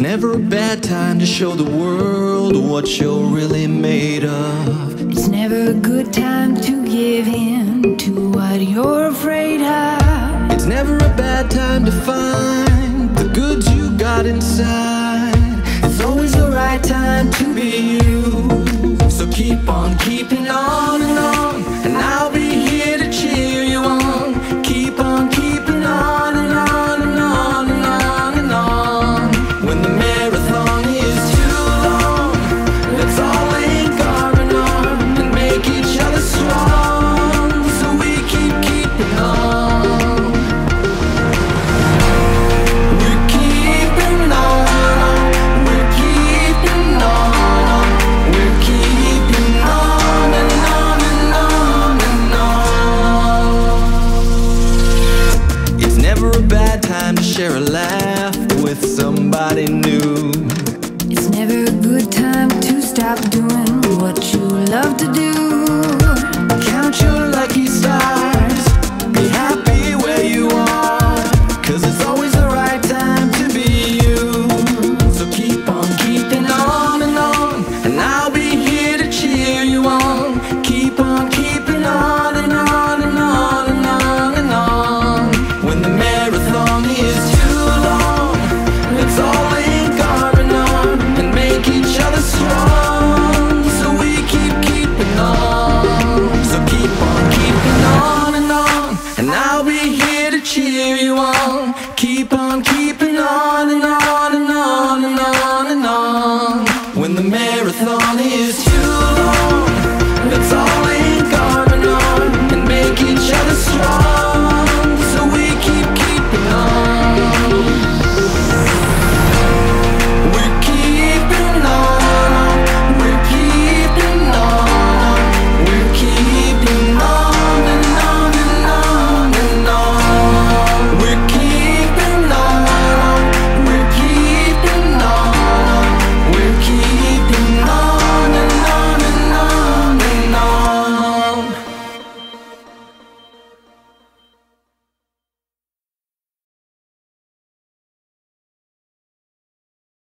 never a bad time to show the world what you're really made of. It's never a good time to give in to what you're afraid of. It's never a bad time to find the goods you got inside. It's always the right time to be you. So keep on keeping on. with somebody new. It's never a good time to stop doing what you love to do. cheer you on. Keep on, keep